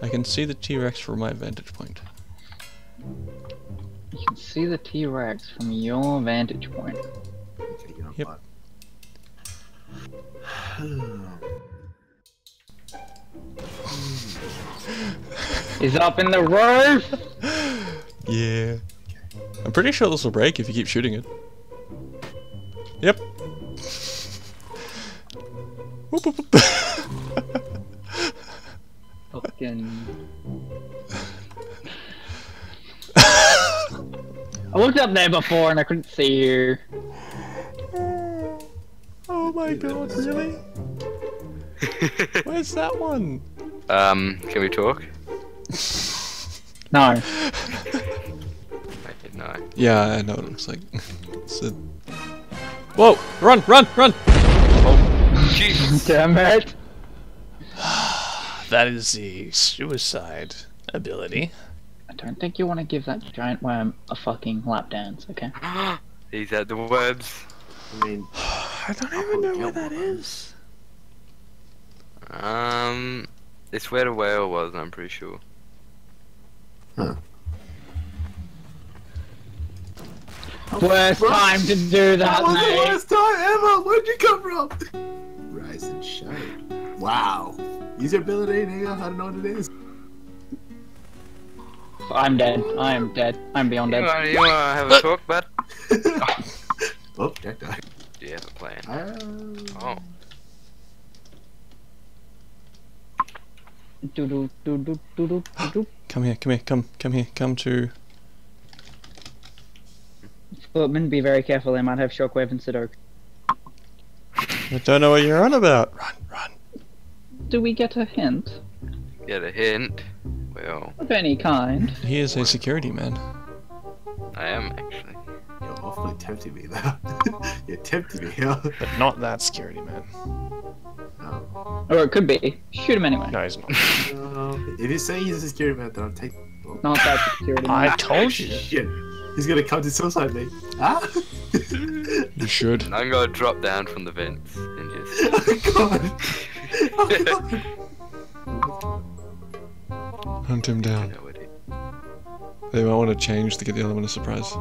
I can see the T-Rex from my vantage point. You can see the T-Rex from your vantage point. Okay, you know Yep. what? He's up in the roof! Yeah. I'm pretty sure this will break if you keep shooting it. Yep. Whoop, whoop, whoop. Fucking. I looked up there before and I couldn't see you. oh my god, really? Where's that one? um, can we talk? No. Wait, no. Yeah, I know what it looks like. It's a... Whoa! Run! Run! Run! Oh, Jesus. Damn it. That is the suicide ability. I don't think you want to give that giant worm a fucking lap dance, okay? He's at the webs. I mean, I don't even know where that is. Um, it's where the whale was, I'm pretty sure. Huh. Worst time to do that, that was the worst time ever! Where'd you come from? Rise and shine. Wow. Use your ability, nigga. I don't know what it is. I'm dead. I am dead. I'm beyond You dead. wanna, you wanna have a talk, bud? oh, Jack died. Do you have a plan? Uh, Oh. Do do do do do do do do. Come here, come here, come, come here, come to. Footman, be very careful. They might have shockwave and Sudoku. I don't know what you're on about. Run, run. Do we get a hint Get a hint. Well, of any kind? He is a security man. I am actually. you're awfully tempting me, though. you're tempting me, yo. But not that security man. Oh. Or it could be. Shoot him anyway. No, he's not. No. If you say he's a security man, then I'll take. Oh, Not that security. Man. I told you. Shit. He's gonna come to suicide me. Ah? You should. I'm gonna drop down from the vents and just. oh god. God. Hunt him down. know what it- They might want to change to get the element of surprise.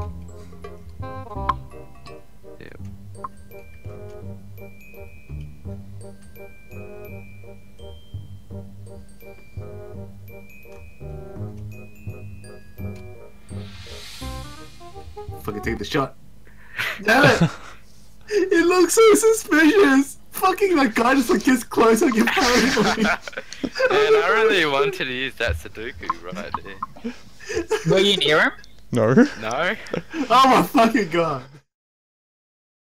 Yep. Fucking take the shot. Damn it! it looks so suspicious! Fucking that guy just like gets close and gets paranoid. Man, I really wanted to use that Sudoku right there. Were you near him? No. No? oh my fucking god.